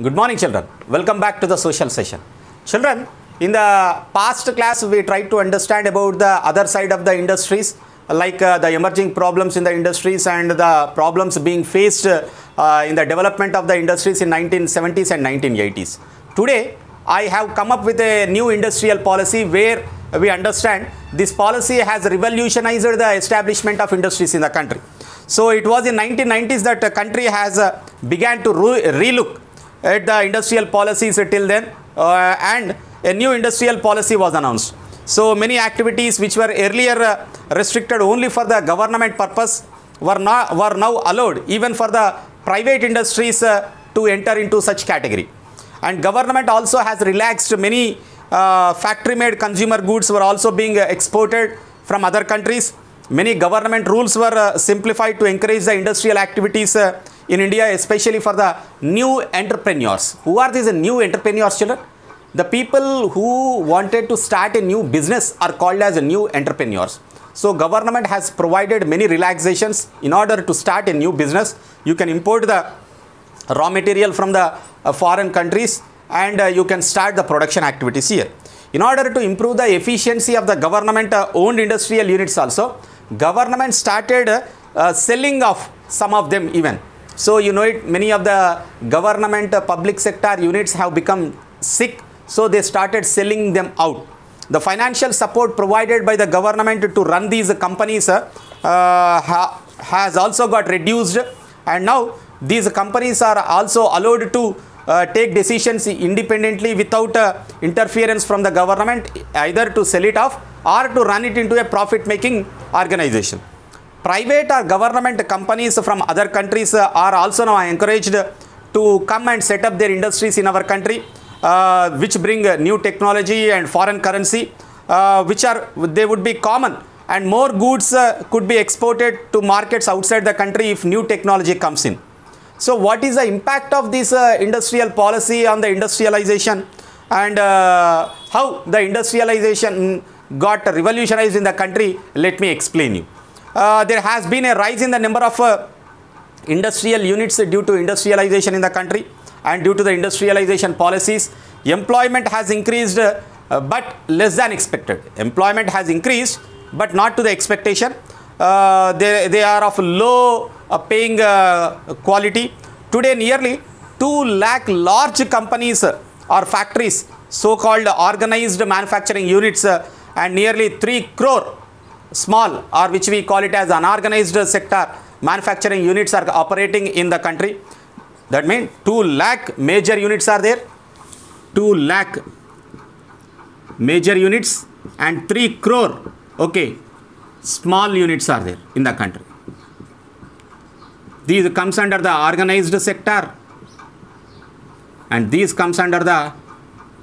Good morning, children. Welcome back to the social session. Children, in the past class, we tried to understand about the other side of the industries, like uh, the emerging problems in the industries and the problems being faced uh, in the development of the industries in 1970s and 1980s. Today, I have come up with a new industrial policy where we understand this policy has revolutionized the establishment of industries in the country. So it was in 1990s that the country has uh, began to re- relook at the industrial policies till then uh, and a new industrial policy was announced. So many activities which were earlier uh, restricted only for the government purpose were, not, were now allowed even for the private industries uh, to enter into such category. And government also has relaxed many uh, factory made consumer goods were also being uh, exported from other countries. Many government rules were uh, simplified to encourage the industrial activities uh, in India, especially for the new entrepreneurs. Who are these new entrepreneurs, children? The people who wanted to start a new business are called as new entrepreneurs. So government has provided many relaxations in order to start a new business. You can import the raw material from the uh, foreign countries and uh, you can start the production activities here. In order to improve the efficiency of the government uh, owned industrial units also, government started selling off some of them even. So you know it, many of the government uh, public sector units have become sick, so they started selling them out. The financial support provided by the government to run these companies uh, ha- has also got reduced. And now these companies are also allowed to uh, take decisions independently without uh, interference from the government either to sell it off or to run it into a profit making organization private or government companies from other countries are also now encouraged to come and set up their industries in our country uh, which bring new technology and foreign currency uh, which are they would be common. And more goods uh, could be exported to markets outside the country if new technology comes in. So what is the impact of this uh, industrial policy on the industrialization? And uh, how the industrialization got revolutionized in the country? Let me explain you there has been a rise in the number of uh, industrial units due to industrialization in the country and due to the industrialization policies. Employment has increased uh, but less than expected. Employment has increased but not to the expectation. Uh, they, they are of low uh, paying uh, quality. Today nearly 2 lakh large companies uh, or factories so called organized manufacturing units uh, and nearly 3 crore small or which we call it as unorganized sector manufacturing units are operating in the country. That means 2 lakh major units are there 2 lakh major units and 3 crore okay small units are there in the country. These comes under the organized sector and these comes under the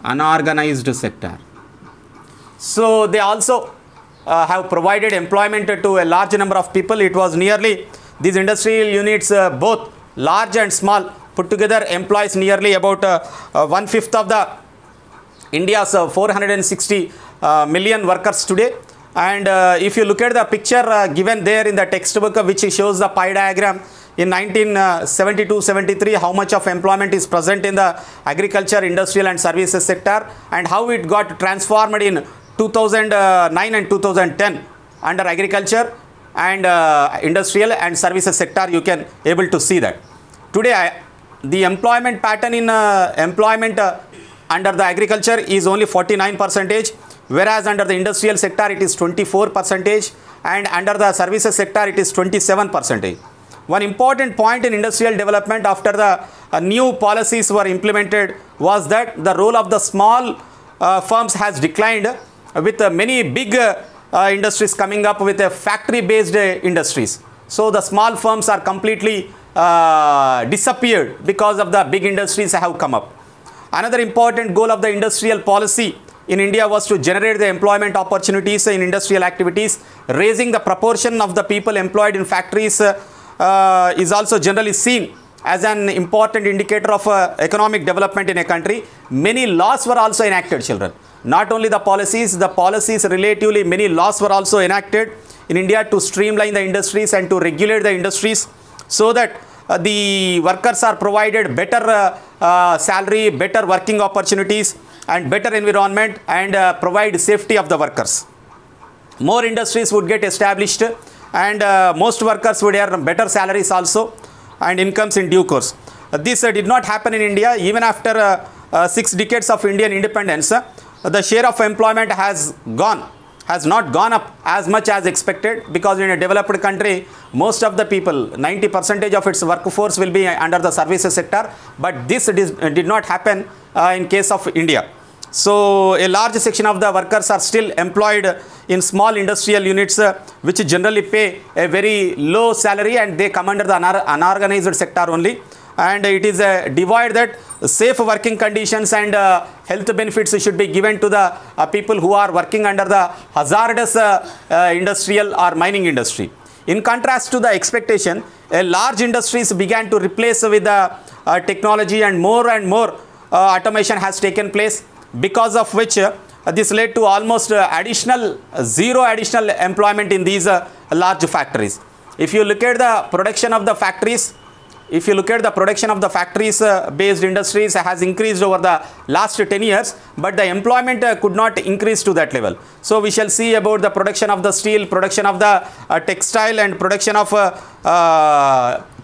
unorganized sector. So they also uh, have provided employment to a large number of people. It was nearly these industrial units, uh, both large and small, put together employs nearly about uh, uh, one fifth of the India's uh, 460 uh, million workers today. And if you look at the picture given there in the textbook, which shows the pie diagram in 1972-73, how much of employment is present in the agriculture, industrial, and services sector, and how it got transformed in 2009 and 2010 under agriculture and uh, industrial and services sector you can able to see that. Today I, the employment pattern in uh, employment uh, under the agriculture is only 49 percentage whereas under the industrial sector it is 24 percentage and under the services sector it is 27 percentage. One important point in industrial development after the uh, new policies were implemented was that the role of the small uh, firms has declined with uh, many big uh, uh, industries coming up with a factory based uh, industries. So the small firms are completely uh, disappeared because of the big industries have come up. Another important goal of the industrial policy in india was to generate the employment opportunities in industrial activities. Raising the proportion of the people employed in factories uh, uh, is also generally seen as an important indicator of uh, economic development in a country many laws were also enacted children. Not only the policies the policies relatively many laws were also enacted in india to streamline the industries and to regulate the industries so that uh, the workers are provided better uh, uh, salary, better working opportunities, and better environment, and uh, provide safety of the workers. More industries would get established and uh, most workers would earn better salaries also and incomes in due course. Uh, this uh, did not happen in India even after uh, six decades of Indian independence. the share of employment has gone has not gone up as much as expected because in a developed country most of the people 90 percentage of its workforce will be under the services sector but this did not happen uh, in case of India. So, a large section of the workers are still employed in small industrial units uh, which generally pay a very low salary and they come under the unar- unorganized sector only. And it is a divide that safe working conditions and uh, health benefits should be given to the uh, people who are working under the hazardous uh, uh, industrial or mining industry. In contrast to the expectation, a large industries began to replace with the uh, technology and more and more uh, automation has taken place because of which uh, this led to almost uh, additional uh, zero additional employment in these large factories. If you look at the production of the factories, if you look at the production of the factories uh, based industries has increased over the last 10 years but the employment uh, could not increase to that level so we shall see about the production of the steel production of the uh, textile and production of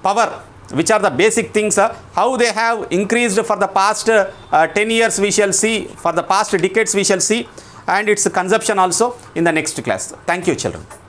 power which are the basic things uh, how they have increased for the past uh, uh, 10 years we shall see. For the past decades we shall see. And its consumption also in the next class. Thank you children